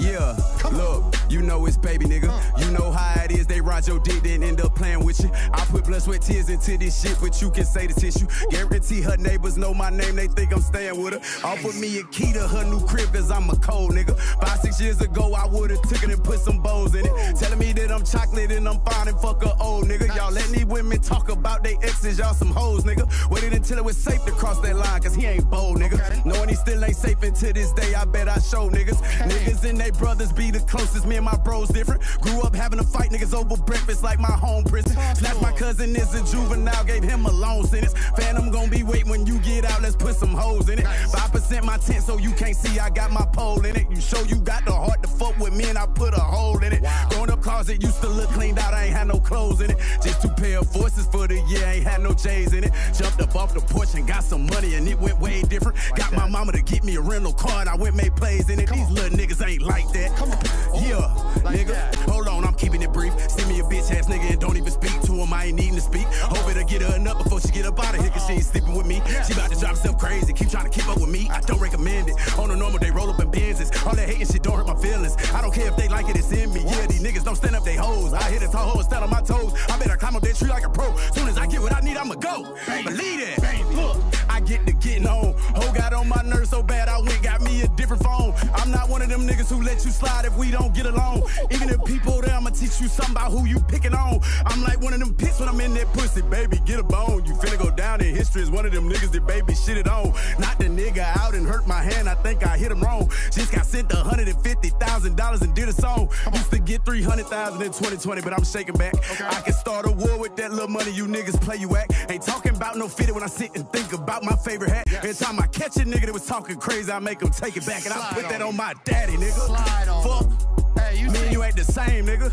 Yeah, look, you know it's baby nigga. You know how it is, they ride your dick, end up playing with you. I put blood, sweat, tears into this shit, but you can say the tissue. Guarantee her neighbors know my name, they think I'm staying with her. Offer me a key to her new crib, cause I'm a cold nigga. Five, six years ago, I would've took it and put some bows in it. Telling me that I'm chocolate and I'm fine and fuck a old nigga. Y'all let these women talk about they exes, y'all some hoes, nigga. Waited until it was safe to cross that line, cause he ain't bold, nigga. Knowing he still ain't safe until this day, I bet I show niggas. Niggas and they brothers be the closest, me and my bros different. Grew up having to fight niggas over breakfast like my home prison. Snatch my cousin is a juvenile, gave him a long sentence. Phantom gon' be waiting when you get out, let's put some hoes in it. 5% my tent so you can't see I got my pole in it. You show you got the heart to fuck with me and I put a hole in it. Growing up closet used to look cleaned out, I ain't had no clothes in it. Just two pair of forces for the year, ain't had no J's in it. Jumped up off the porch and got some money and it went way different. Got my mama to get me a rental car and I went made plays in it. These little niggas ain't like that. Come on. Yeah, nigga. Ain't needing to speak. Hope it'll get her enough before she get up out of here, cause she ain't sleeping with me. She about to drive herself crazy. Keep trying to keep up with me. I don't recommend it. On a normal day, roll up in Benzes. All that hating shit don't hurt my feelings. I don't care if they like it, it's in me. Yeah, these niggas don't stand up they hoes. I hit a tall hoe and stand on my toes. I better climb up that tree like a pro. Soon as I get what I need, I'ma go. Believe that. Look, I get to getting on. Ho got on my nerves so bad, different phone. I'm not one of them niggas who let you slide if we don't get along. Even if people there, I'ma teach you something about who you picking on. I'm like one of them pits when I'm in that pussy, baby. Get a bone. You finna go down in history as one of them niggas that baby shit it on. Not the nigga out and hurt my hand. I think I hit him wrong. Just got sent $150,000 and did a song. Used to get 300,000 in 2020, but I'm shaking back. I can start a war with that little money you niggas play you act. Ain't talking about no fitted when I sit and think about my favorite hat. Every time I catch a nigga that was talking crazy, I make him take it back. And I Slide put that on on my daddy, nigga. Slide on Fuck. Hey, you Me and you ain't the same, nigga.